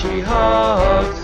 she hugs